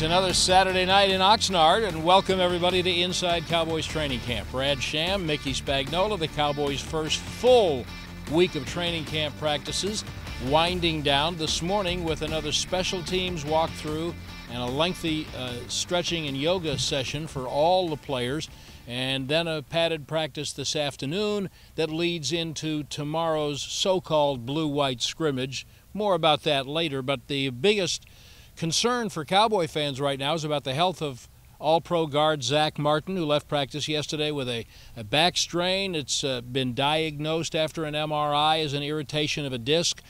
It's another Saturday night in Oxnard, and welcome everybody to Inside Cowboys Training Camp. Brad Sham, Mickey Spagnola, the Cowboys' first full week of training camp practices, winding down this morning with another special teams walkthrough and a lengthy uh, stretching and yoga session for all the players, and then a padded practice this afternoon that leads into tomorrow's so called blue white scrimmage. More about that later, but the biggest concern for Cowboy fans right now is about the health of all pro guard Zack Martin, who left practice yesterday with a, a back strain. It's uh, been diagnosed after an MRI as an irritation of a disc.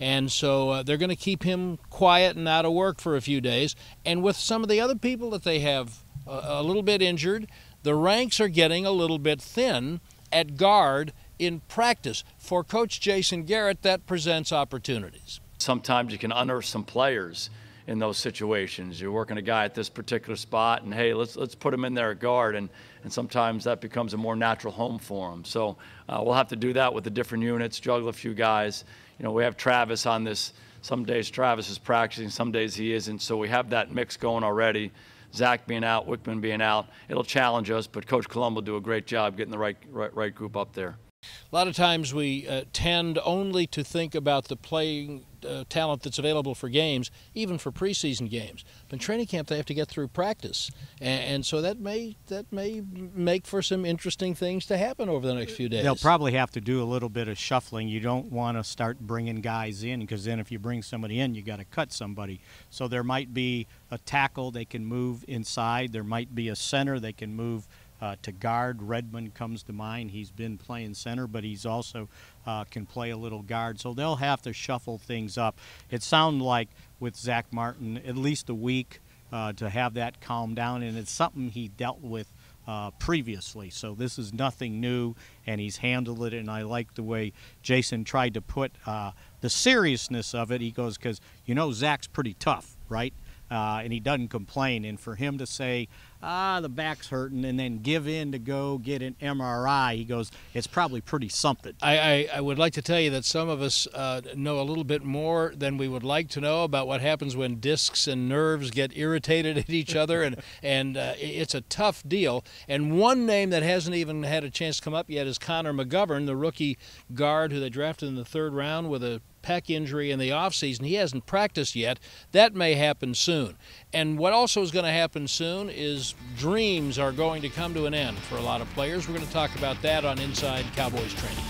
And so uh, they're going to keep him quiet and out of work for a few days. And with some of the other people that they have uh, a little bit injured, the ranks are getting a little bit thin at guard in practice. For Coach Jason Garrett, that presents opportunities. Sometimes you can unearth some players in those situations. You're working a guy at this particular spot, and hey, let's let's put him in there at guard, and and sometimes that becomes a more natural home for him. So uh, we'll have to do that with the different units, juggle a few guys. You know, we have Travis on this. Some days Travis is practicing, some days he isn't. So we have that mix going already. Zack being out, Wichmann being out, it'll challenge us, but Coach Colombo will do a great job getting the right, right, right group up there. A lot of times we uh, tend only to think about the playing uh, talent that's available for games, even for preseason games. But in training camp, they have to get through practice, and, and, so that may that may make for some interesting things to happen over the next few days. They'll probably have to do a little bit of shuffling. You don't want to start bringing guys in because then if you bring somebody in, you got to cut somebody. So there might be a tackle they can move inside. There might be a center they can move uh, to guard. Redmond comes to mind. He's been playing center, but he's also uh, can play a little guard. So they'll have to shuffle things up. It sounds like with Zack Martin, at least a week uh, to have that calm down, and it's something he dealt with. Uh, previously. So this is nothing new, and he's handled it. And I like the way Jason tried to put uh, the seriousness of it. He goes, because you know Zack's pretty tough, right? Uh, and he doesn't complain. And for him to say, ah, the back's hurting, and then give in to go get an MRI. He goes, it's probably pretty something. I, I, I would like to tell you that some of us uh, know a little bit more than we would like to know about what happens when discs and nerves get irritated at each other, and and uh, it's a tough deal. And one name that hasn't even had a chance to come up yet is Connor McGovern, the rookie guard who they drafted in the third round with a pec injury in the offseason. He hasn't practiced yet. That may happen soon. And what also is going to happen soon is dreams are going to come to an end for a lot of players. We're going to talk about that on Inside Cowboys Training.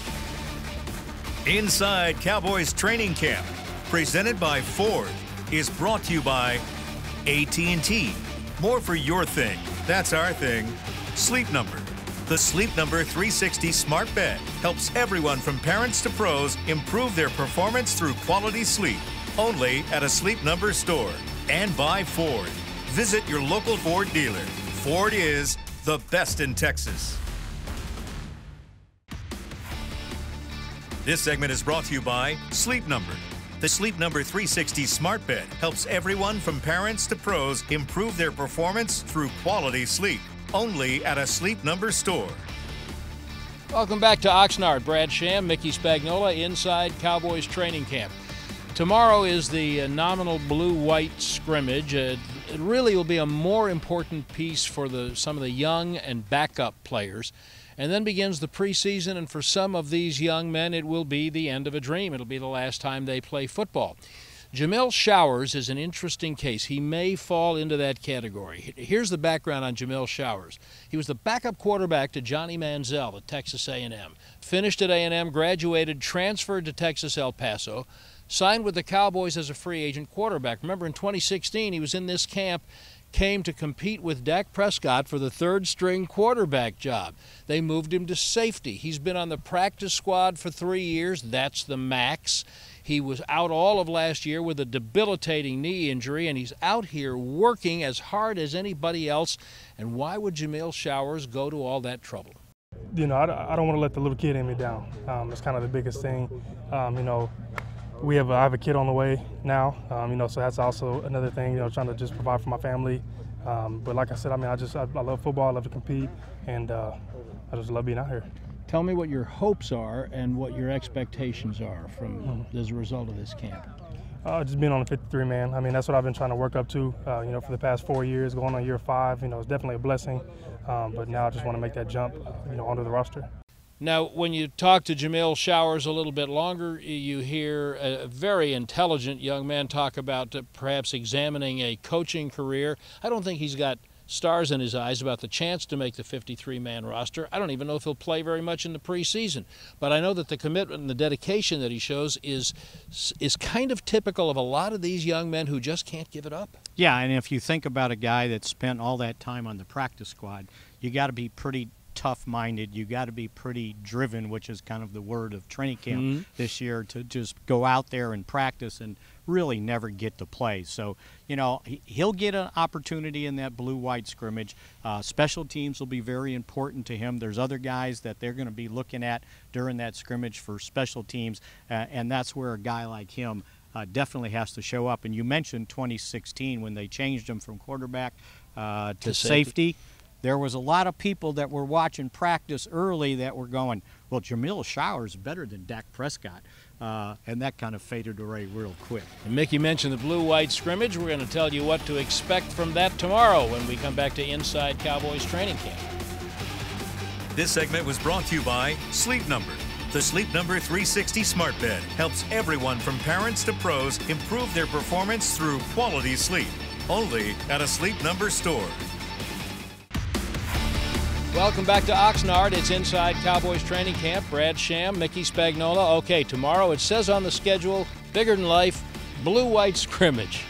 Inside Cowboys Training Camp, presented by Ford, is brought to you by AT&T. More for your thing. That's our thing. Sleep Number. The Sleep Number 360 Smart Bed helps everyone from parents to pros improve their performance through quality sleep. Only at a Sleep Number store. And by Ford. Visit your local Ford dealer. Ford is the best in Texas. This segment is brought to you by Sleep Number. The Sleep Number 360 Smart Bed helps everyone from parents to pros improve their performance through quality sleep only at a Sleep Number store. Welcome back to Oxnard. Brad Sham, Mickey Spagnola, inside Cowboys training camp. Tomorrow is the uh, nominal blue-white scrimmage. Uh, it really will be a more important piece for the some of the young and backup players. And then begins the preseason, and for some of these young men, it will be the end of a dream. It'll be the last time they play football. Jameill Showers is an interesting case. He may fall into that category. Here's the background on Jameill Showers. He was the backup quarterback to Johnny Manziel at Texas A&M. Finished at A&M, graduated, transferred to Texas El Paso, signed with the Cowboys as a free agent quarterback. Remember in 2016 he was in this camp came to compete with Dak Prescott for the third string quarterback job. They moved him to safety. He's been on the practice squad for three years. That's the max. He was out all of last year with a debilitating knee injury, and he's out here working as hard as anybody else. And why would Jameill Showers go to all that trouble? You know, I, I don't want to let the little kid in me down. Um, it's kind of the biggest thing. Um, you know, we have a, I have a kid on the way now. Um, you know, so that's also another thing. You know, trying to just provide for my family. Um, but like I said, I mean, I just I, I love football. I love to compete, and uh, I just love being out here. Tell me what your hopes are and what your expectations are from as a result of this camp. Uh, just being on the 53 man. I mean, that's what I've been trying to work up to. Uh, you know, for the past four years, going on year five. You know, it's definitely a blessing. Um, but now I just want to make that jump. You know, onto the roster. Now, when you talk to Jameill Showers a little bit longer, you hear a very intelligent young man talk about uh, perhaps examining a coaching career. I don't think he's got stars in his eyes about the chance to make the 53 man roster. I don't even know if he'll play very much in the preseason. But I know that the commitment and the dedication that he shows is is kind of typical of a lot of these young men who just can't give it up. Yeah, and if you think about a guy that spent all that time on the practice squad, you got to be pretty tough minded. You got to be pretty driven, which is kind of the word of training camp mm-hmm. this year, to just go out there and practice and really never get to play. So, you know, he'll get an opportunity in that blue white scrimmage. Uh, special teams will be very important to him. There's other guys that they're going to be looking at during that scrimmage for special teams, uh, and that's where a guy like him. Uh, definitely has to show up. And you mentioned 2016 when they changed him from quarterback uh, to, to, safety. safety there was a lot of people that were watching practice early that were going, well, Jameill Showers is better than Dak Prescott. Uh, and that kind of faded away real quick. And Mickey mentioned the blue white scrimmage. We're going to tell you what to expect from that tomorrow when we come back to Inside Cowboys Training Camp. This segment was brought to you by Sleep Number. The Sleep Number 360 Smart Bed helps everyone from parents to pros improve their performance through quality sleep. Only at a Sleep Number store. Welcome back to Oxnard. It's inside Cowboys training camp. Brad Sham, Mickey Spagnola. Okay, tomorrow it says on the schedule, bigger than life, blue white scrimmage.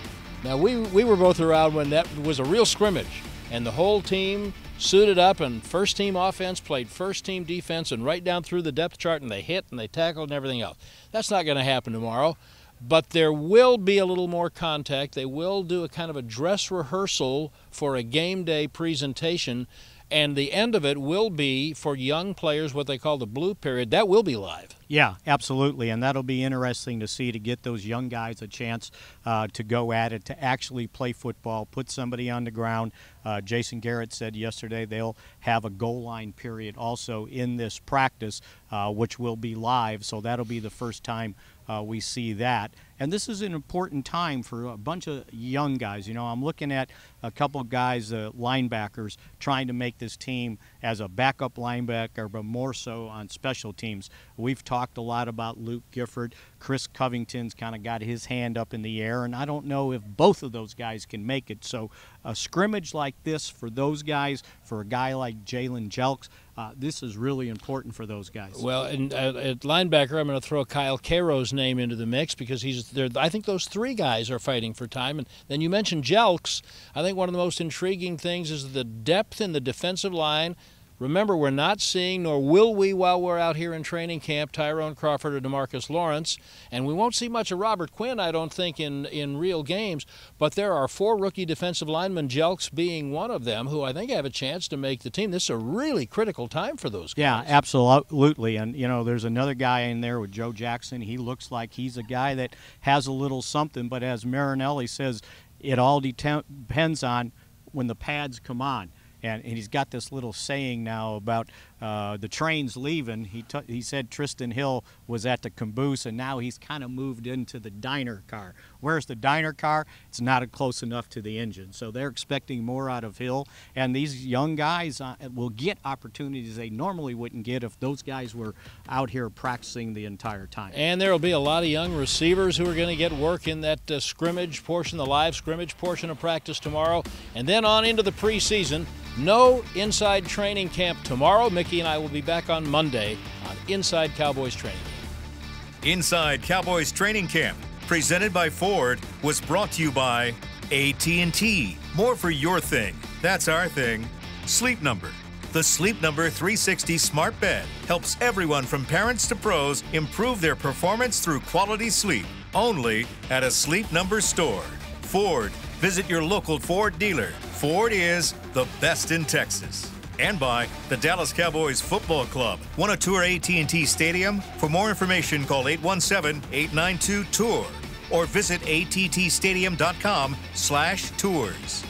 Now, we, we were both around when that was a real scrimmage, and the whole team suited up, and first team offense played first team defense, and right down through the depth chart, and they hit and they tackled and everything else. That's not going to happen tomorrow but there will be a little more contact. They will do a kind of a dress rehearsal for a game day presentation and the end of it will be for young players what they call the blue period. That will be live. Yeah, absolutely, and that'll be interesting to see to get those young guys a chance uh, to go at it, to actually play football, put somebody on the ground. Uh, Jason Garrett said yesterday they'll have a goal line period also in this practice, uh, which will be live. So that'll be the first time uh, we see that. And this is an important time for a bunch of young guys. You know, I'm looking at a couple of guys, uh, linebackers, trying to make this team as a backup linebacker, but more so on special teams. We've talked a lot about Luke Gifford. Chris Covington's kind of got his hand up in the air, and I don't know if both of those guys can make it. So, a scrimmage like this for those guys, for a guy like Jalen Jelks, uh, this is really important for those guys. Well, and uh, at linebacker, I'm going to throw Kyle Queiro's name into the mix because he's there. I think those three guys are fighting for time. And then you mentioned Jelks. I think one of the most intriguing things is the depth in the defensive line. Remember, we're not seeing, nor will we while we're out here in training camp, Tyrone Crawford or Demarcus Lawrence. And we won't see much of Robert Quinn, I don't think, in, in real games. But there are four rookie defensive linemen, Jelks being one of them, who I think have a chance to make the team. This is a really critical time for those guys. Yeah, absolutely. And, you know, there's another guy in there with Joe Jackson. He looks like he's a guy that has a little something. But as Marinelli says, it all depends on when the pads come on and, and he's got this little saying now about uh, the train's leaving. He, he said Trysten Hill was at the caboose, and now he's kind of moved into the diner car. Where's the diner car? It's not close enough to the engine. So they're expecting more out of Hill. And these young guys uh, will get opportunities they normally wouldn't get if those guys were out here practicing the entire time. And there will be a lot of young receivers who are going to get work in that uh, scrimmage portion, the live scrimmage portion of practice tomorrow. And then on into the preseason. No inside training camp tomorrow. Mickey and I will be back on Monday on Inside Cowboys Training Camp. Inside Cowboys Training Camp, presented by Ford, was brought to you by AT&T. More for your thing. That's our thing. Sleep Number. The Sleep Number 360 smart bed helps everyone from parents to pros improve their performance through quality sleep. Only at a Sleep Number store. Ford. Visit your local Ford dealer. Ford is the best in Texas. And by the Dallas Cowboys Football Club. Want to tour AT&T Stadium? For more information, call 817-892-TOUR or visit attstadium.com slash tours.